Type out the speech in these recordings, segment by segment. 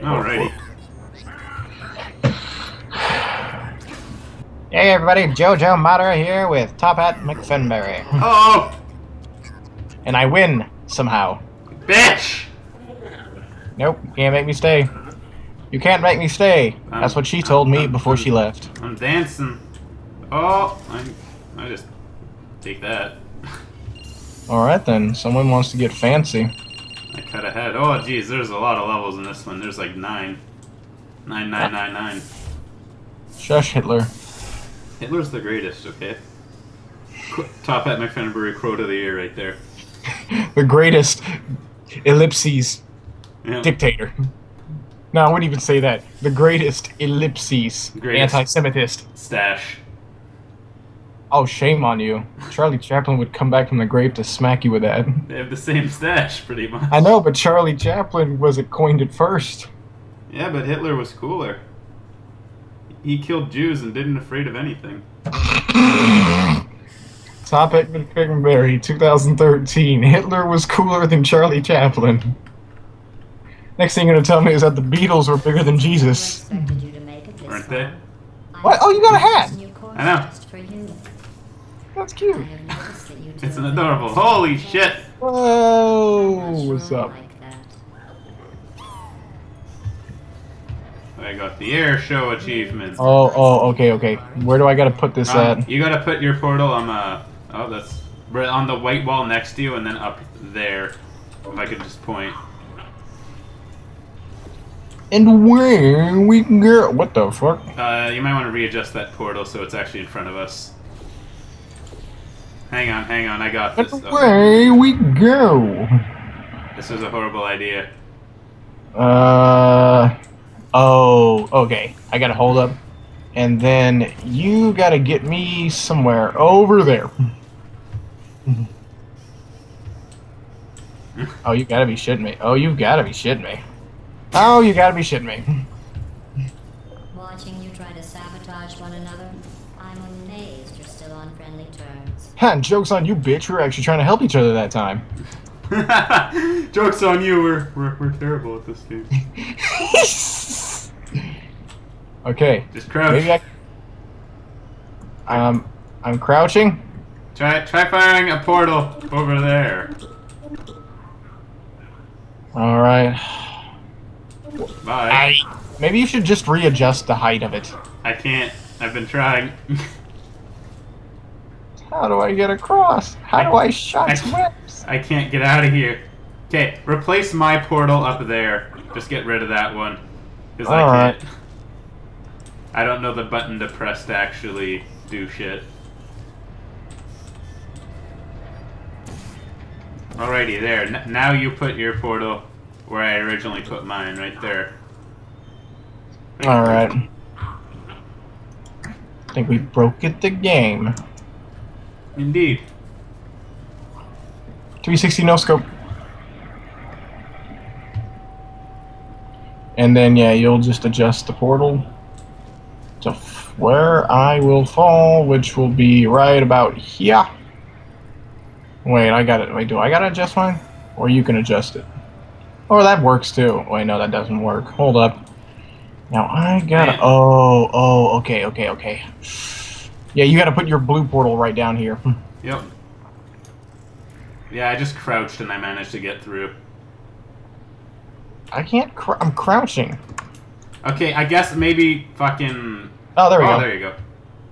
Alrighty. Hey everybody, Jojo Madara here with Top Hat McFenbury. Oh, And I win, somehow. bitch! Nope, you can't make me stay. You can't make me stay. That's what she told me before she left. I'm dancing. Oh, I, I just take that. Alright then, someone wants to get fancy. I cut ahead. Oh, geez, there's a lot of levels in this one. There's like nine. Nine, nine, nine, nine. Shush, Hitler. Hitler's the greatest, okay? Qu- Top Hat McFenbury quote of the year right there. The greatest ellipses Yeah. dictator. No, I wouldn't even say that. The greatest ellipses Greatest. anti-Semitist. Stash. Oh, shame on you. Charlie Chaplin would come back from the grave to smack you with that. They have the same stash, pretty much. I know, but Charlie Chaplin was it coined it first. Yeah, but Hitler was cooler. He killed Jews and didn't afraid of anything. Topic McFiggenberry, 2013. Hitler was cooler than Charlie Chaplin. Next thing you're gonna tell me is that the Beatles were bigger than Jesus. expected you to make it this Aren't they? What? Oh, you got a hat! I know. Just for you. That's cute. have noticed that you It's an adorable. Holy shit! Whoa! What's up? I got the air show achievement. Oh, oh, okay, okay. Where do I gotta put this Um, at? you gotta put your portal on the. Oh, that's right on the white wall next to you, and then up there. If I could just point. And where we can go? What the fuck? Uh, you might want to readjust that portal so it's actually in front of us. Hang on, hang on, I got And this. Oh, where we go? this is a horrible idea. Uh. Oh, okay. I gotta hold up. And then you gotta get me somewhere over there. oh, you gotta be shitting me. Oh, you gotta be shitting me. Oh, you gotta be shitting me. Watching you try to sabotage one another, I'm amazed you're still on friendly terms. Ha, joke's on you, bitch. We were actually trying to help each other that time. Joke's on you, we're, we're, we're terrible at this game. okay. Just crouch. Maybe I. Um, I'm crouching. Try, try firing a portal over there. All right. Bye. I. Maybe you should just readjust the height of it. I can't. I've been trying. How do I get across? How do I shut I- I can't get out of here. Okay, replace my portal up there. Just get rid of that one. Because I Alright. can't. I don't know the button to press to actually do shit. Alrighty, there. N- now you put your portal where I originally put mine, right there. All right. I think we broke it the game. Indeed. 360 no scope. And then yeah, you'll just adjust the portal to f- where I will fall, which will be right about here. Wait, I got it. Wait, do I gotta adjust mine, or you can adjust it? Or that works too. Wait, no, that doesn't work. Hold up. Now I gotta. Oh, oh, okay, okay, okay. Yeah, you gotta put your blue portal right down here. Yep. Yeah, I just crouched and I managed to get through. I can't. Cr- I'm crouching. Okay, I guess maybe fucking. Oh, there we oh, go. there you go.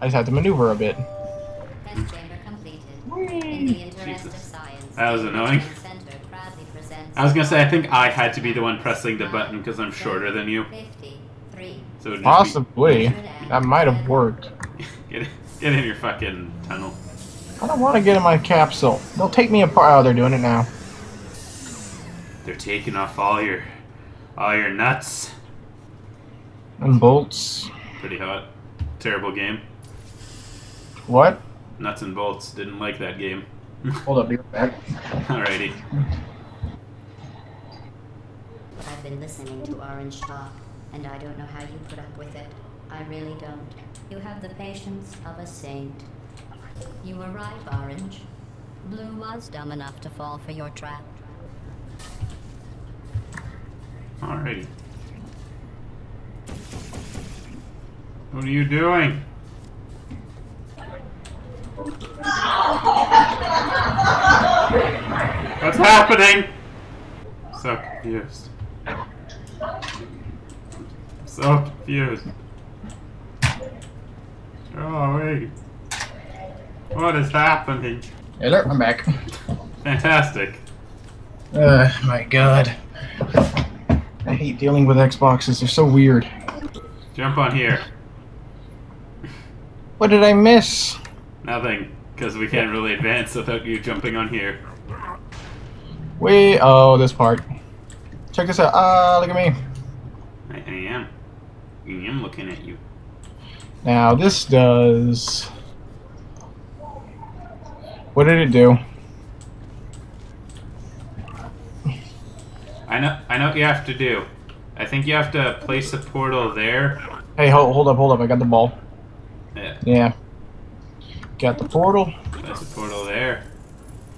I just have to maneuver a bit. Test chamber completed. In the interest Jesus. of science, That was annoying. Innovation Center proudly presents I was gonna say, I think I had to be the one pressing the button because I'm shorter than you. 53. So Possibly. That might have worked. be, get, get in your fucking tunnel. I don't want to get in my capsule. They'll take me apart. Oh, they're doing it now. They're taking off all your, all your nuts. And bolts. Pretty hot. Terrible game. What? Nuts and bolts. Didn't like that game. Hold up, be right back. Alrighty. I've been listening to Orange talk, and I don't know how you put up with it. I really don't. You have the patience of a saint. You were right, Orange. Blue was dumb enough to fall for your trap. Alrighty. What are you doing? What's happening? So confused. So confused. Oh wait. What is happening? Hello, I'm back. Fantastic. Uh, my god. I hate dealing with Xboxes, they're so weird. Jump on here. What did I miss? Nothing, because we can't really advance without you jumping on here. Wait, oh, this part. Check this out. Ah, look at me. I, I am. I am looking at you. Now, this does... What did it do? I know. I know what you have to do. I think you have to place a portal there. Hey, hold, hold up, hold up. I got the ball. Yeah, Yeah. Got the portal. place a portal there,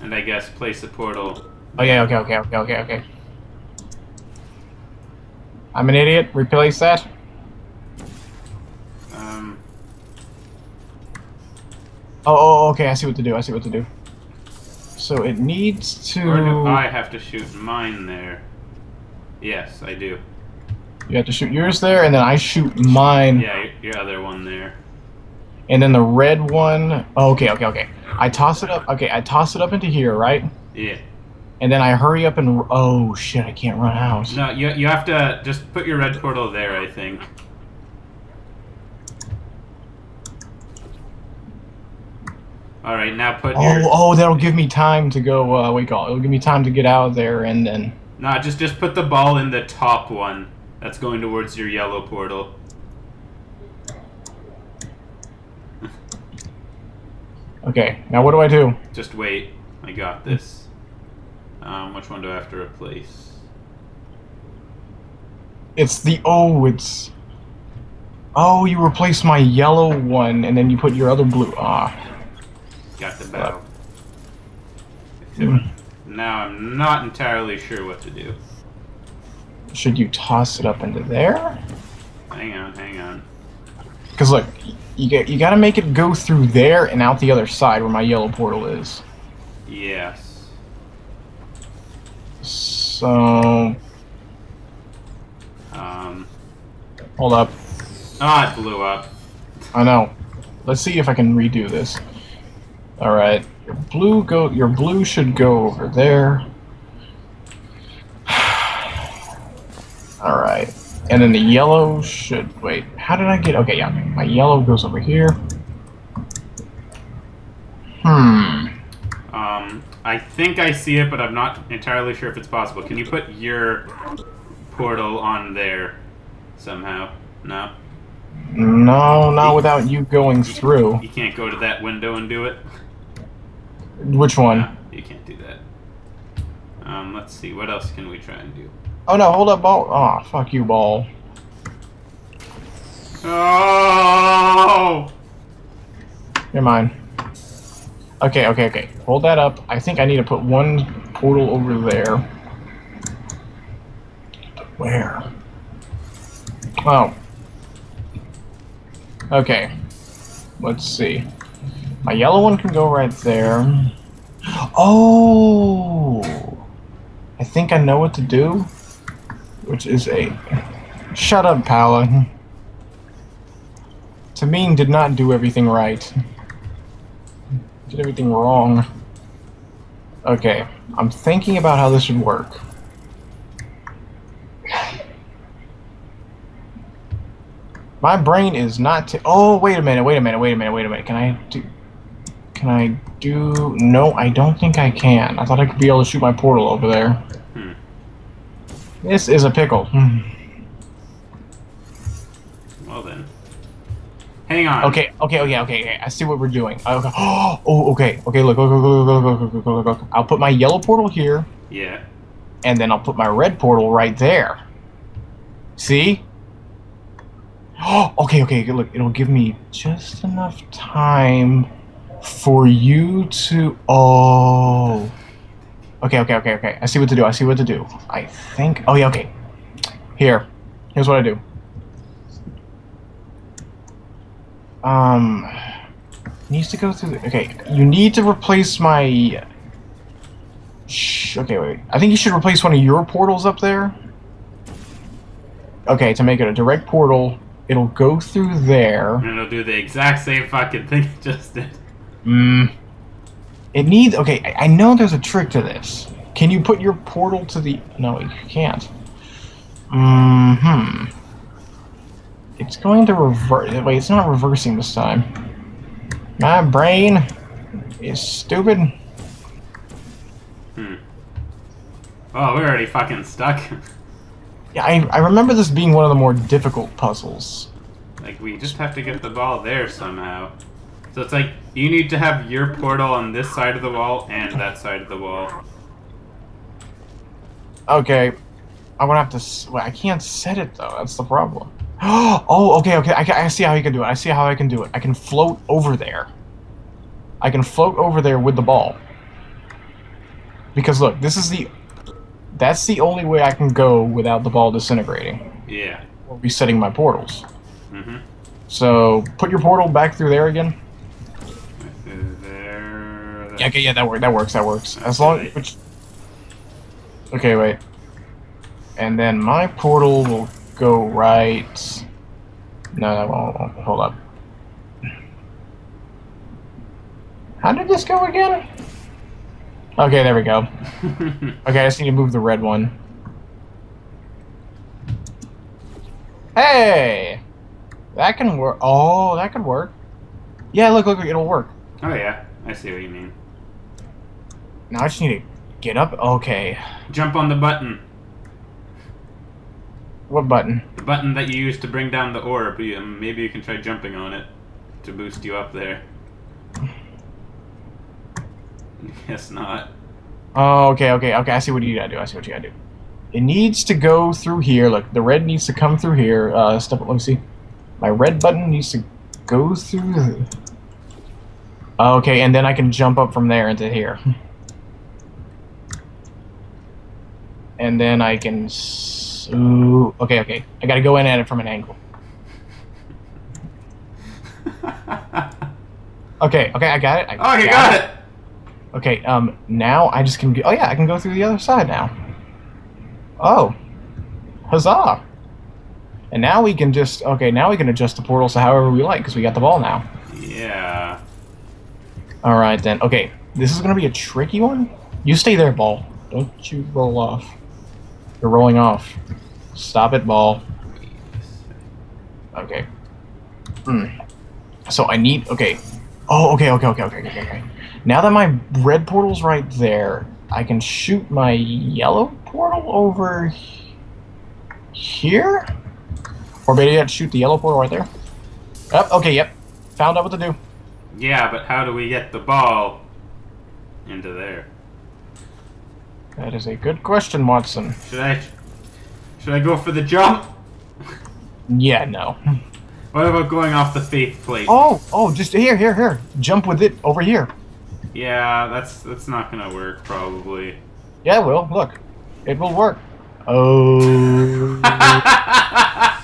and I guess place a portal. Oh, yeah, okay, okay, okay, okay, okay. I'm an idiot. Replace that. Um, Oh, oh, oh, okay, I see what to do. I see what to do. So it needs to... or do I have to shoot mine there? Yes, I do. You have to shoot yours there, and then I shoot mine. Yeah, your, your other one there. And then the red one... Oh, okay, okay, okay. I toss it up... Okay, I toss it up into here, right? Yeah. And then I hurry up and... Oh, shit, I can't run out. No, you you have to just put your red portal there. I think. All right, now put Oh, your oh, that'll give me time to go, uh, what do call it? It'll give me time to get out of there, and then... no, just just put the ball in the top one. That's going towards your yellow portal. Okay, now what do I do? Just wait. I got this. Um, which one do I have to replace? It's the... Oh, it's... Oh, you replace my yellow one, and then you put your other blue... Ah. Got the bow. Now I'm not entirely sure what to do. Should you toss it up into there? Hang on, hang on. Because look, you get you got to make it go through there and out the other side where my yellow portal is. Yes. So Um. hold up, Ah, it blew up. I know. Let's see if I can redo this. All right, your blue go. Your blue should go over there. All right, and then the yellow should wait. How did I get? Okay, yeah, my yellow goes over here. Hmm. Um, I think I see it, but I'm not entirely sure if it's possible. Can you put your portal on there somehow? No? No, not without you going through. You can't go to that window and do it? Which one? No, you can't do that. Um, let's see. What else can we try and do? Oh no, hold up, ball. Oh, fuck you, ball. Oh! You're mine. Okay, okay, okay. Hold that up. I think I need to put one portal over there. Where? Oh. Okay. Let's see. My yellow one can go right there. Oh! I think I know what to do. Which is a... Shut up, Paula. Tamine did not do everything right. Did everything wrong. Okay, I'm thinking about how this would work. My brain is not. Oh, wait a minute! Wait a minute! Wait a minute! Wait a minute! Can I do? Can I do? No, I don't think I can. I thought I could be able to shoot my portal over there. Hmm. This is a pickle. Hmm. Well then. Hang on. Okay, okay, okay, okay, okay. I see what we're doing. Okay. Oh, okay, okay. Look, look, look, look, look, look, look, look, look, look. I'll put my yellow portal here, Yeah. and then I'll put my red portal right there. See? Oh, okay, okay. Look, it'll give me just enough time for you to. Oh. Okay, okay, okay, okay. I see what to do. I see what to do. I think. Oh yeah, okay. Here, here's what I do. Um, needs to go through. The, okay, you need to replace my. Shh, okay, wait. I think you should replace one of your portals up there. Okay, to make it a direct portal, it'll go through there. And it'll do the exact same fucking thing it just did. Hmm. It needs. Okay, I, I know there's a trick to this. Can you put your portal to the? No, you can't. Hmm. It's going to reverse. Wait, it's not reversing this time. My brain is stupid. Hmm. Oh, we're already fucking stuck. Yeah, I, I remember this being one of the more difficult puzzles. like, we just have to get the ball there somehow. So it's like, you need to have your portal on this side of the wall and that side of the wall. Okay, I'm gonna have to. Well, I can't set it though. That's the problem. Oh, okay, okay. I, I see how you can do it. I see how I can do it. I can float over there. I can float over there with the ball. Because look, this is the. That's the only way I can go without the ball disintegrating Yeah. or resetting my portals. Mm-hmm. So put your portal back through there again. Okay, yeah, that works. That works. That works. As long which. Okay, wait. And then my portal will go right. No, that won't. won't. Hold up. How did this go again? Okay, there we go. Okay, I just need to move the red one. Hey, that can work. Oh, that could work. Yeah, look, look, it'll work. oh yeah, I see what you mean. Now I just need to get up. Okay. Jump on the button. What button? The button that you use to bring down the orb. Um, Maybe you can try jumping on it to boost you up there. Guess not. Oh, okay, okay, okay. I see what you gotta do. I see what you gotta do. It needs to go through here. Look, the red needs to come through here. Uh, step. Let me see. My red button needs to go through. Okay, and then I can jump up from there into here. And then I can. s- Ooh, okay, okay. I gotta go in at it from an angle. Okay, okay, I got it. I oh, you got it! Okay, um, now I just can. Go, oh yeah, I can go through the other side now. Oh, huzzah! And now we can just okay. Now we can adjust the portals to however we like because we got the ball now. Yeah. All right then. Okay, this is gonna be a tricky one. You stay there, ball. Don't you roll off. You're rolling off. Stop it, ball. Okay. Hmm. So I need. Okay. Oh, okay, okay, okay, okay, okay, okay. Now that my red portal's right there, I can shoot my yellow portal over here? Or better yet, shoot the yellow portal right there? Yep, okay, yep. Found out what to do. Yeah, but how do we get the ball into there? That is a good question, Watson. Should I should I go for the jump? Yeah, no. What about going off the faith plate? Oh, oh, just here, here, here. Jump with it over here. Yeah, that's that's not gonna work probably. Yeah, it will. Look. It will work. Oh.